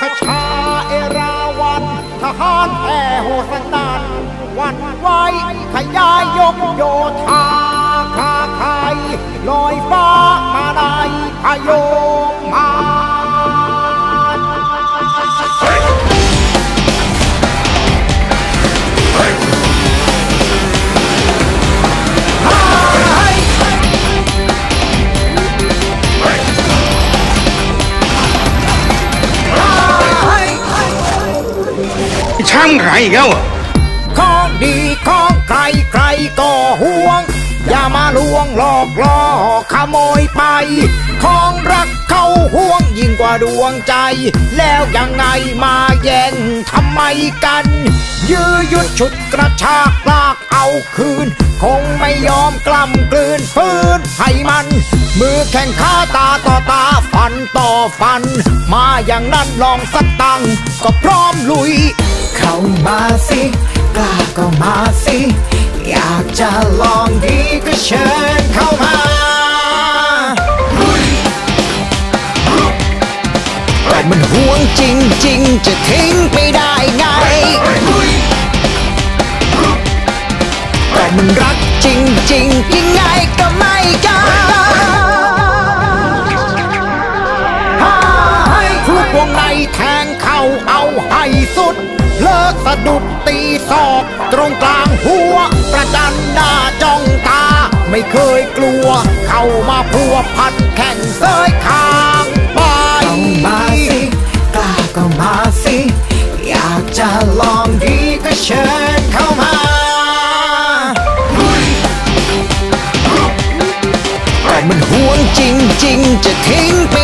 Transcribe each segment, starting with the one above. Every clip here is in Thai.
ขชาเอราวันทหารแห่โหสตันวันไว้ขยายยกโยธาคาไคลอยฟ้ามาในพโย ช้างขายอีกแล้วของดีของใครใครก็ห่วง อย่ามาลวงหลอกล่อขโมยไป ของรักเขาห่วงยิ่งกว่าดวงใจ แล้วยังไงมาแย่งทำไมกัน ยื้อยุดฉุดกระชากลากเอาคืน คงไม่ยอมกล้ำกลืนฟื้นให้มัน มือแข่งขาตาต่อตาฟันต่อฟัน มาอย่างนั้นลองสักตั้งก็พร้อมลุย เข้ามาสิกล้าก็มาสิ อยากจะลองดีก็เชิญเข้ามาแต่มันห่วงจริงๆจะทิ้งไปได้ไง แต่มันรักจริงๆยังไงก็ไม่กล้าาเอาให้สุด เลิกสะดุดตีศอก ตรงกลางหัว ประจันหน้าจ้องตา ไม่เคยกลัว เข้ามาพัวพันแข่งเสยคางไปเข้ามาสิกล้าก็มาสิ อยากจะลองดีก็เชิญเข้ามาแต่มันห่วงจริง ๆ จะทิ้งไป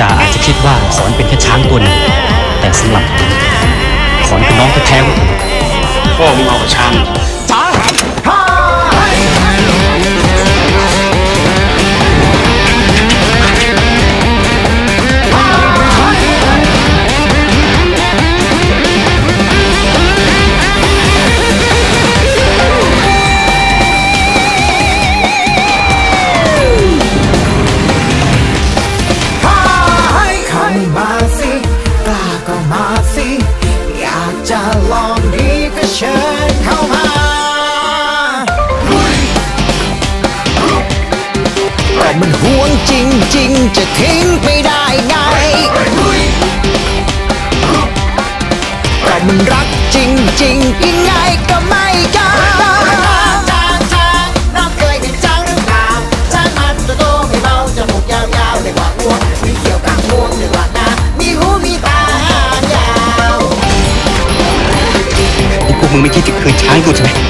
จ่าอาจจะคิดว่าขอนเป็นแค่ช้างตัวหนึงแต่สำหรับผมขอนเป็นน้องแท้ๆของผมพ่อมึงเอากับช้าง ริงจะทิ้งไปได้ไงแต่มันรักจริงๆยังไงก็ไม่ก้าช้างช้างน้องเคยเห็นช้างหรือเปล่าช้างมันโตไม่เบาจมูกยาวๆเรียกว่างวมีเกี่ยวกังวงเรียกว่านามีหูมีตายาวที่พวกมึงไม่คิดจะคืนช้างกูใช่ไหม